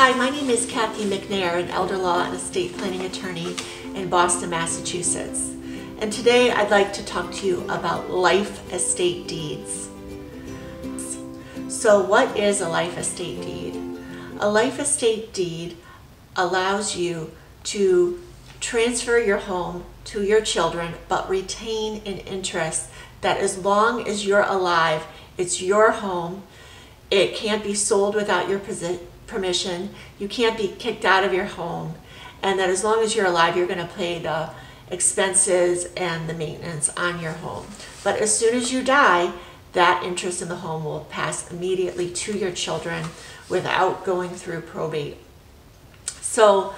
Hi, my name is Kathy McNair, an elder law and estate planning attorney in Boston, Massachusetts. And today I'd like to talk to you about life estate deeds. So what is a life estate deed? A life estate deed allows you to transfer your home to your children but retain an interest that as long as you're alive, it's your home. It can't be sold without your permission. You can't be kicked out of your home. And that as long as you're alive, you're going to pay the expenses and the maintenance on your home. But as soon as you die, that interest in the home will pass immediately to your children without going through probate. So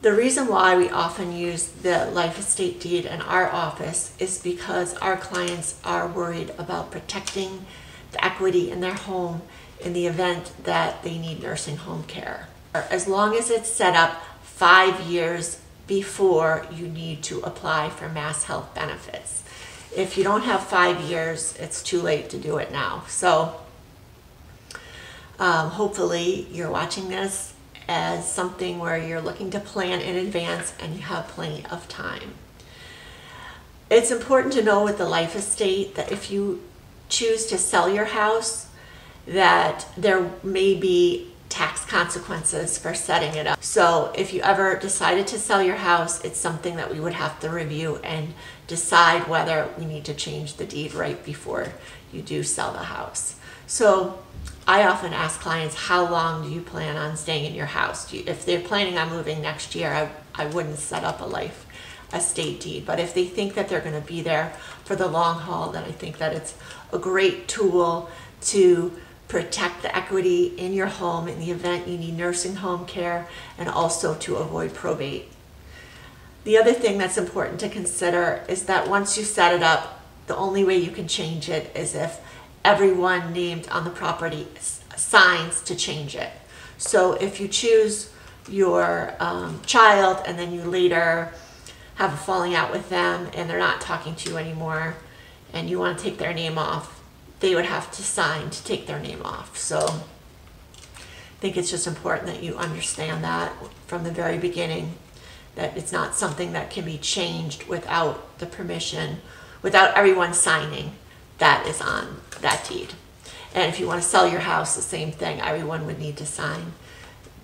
the reason why we often use the life estate deed in our office is because our clients are worried about protecting equity in their home in the event that they need nursing home care. As long as it's set up five years before you need to apply for MassHealth benefits. If you don't have five years, it's too late to do it now. So um, hopefully you're watching this as something where you're looking to plan in advance and you have plenty of time. It's important to know with the life estate that if you choose to sell your house, that there may be tax consequences for setting it up. So if you ever decided to sell your house, it's something that we would have to review and decide whether we need to change the deed right before you do sell the house. So I often ask clients, how long do you plan on staying in your house? You, if they're planning on moving next year, I, I wouldn't set up a life estate deed. But if they think that they're going to be there for the long haul, then I think that it's a great tool to protect the equity in your home in the event you need nursing home care and also to avoid probate. The other thing that's important to consider is that once you set it up, the only way you can change it is if everyone named on the property signs to change it. So if you choose your um, child and then you later have a falling out with them and they're not talking to you anymore and you want to take their name off, they would have to sign to take their name off. So I think it's just important that you understand that from the very beginning, that it's not something that can be changed without the permission, without everyone signing that is on that deed. And if you want to sell your house, the same thing, everyone would need to sign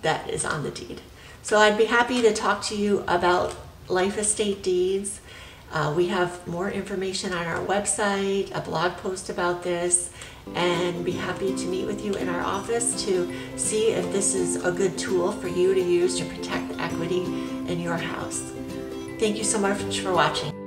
that is on the deed. So I'd be happy to talk to you about life estate deeds. Uh, we have more information on our website, a blog post about this, and be happy to meet with you in our office to see if this is a good tool for you to use to protect equity in your house. Thank you so much for watching.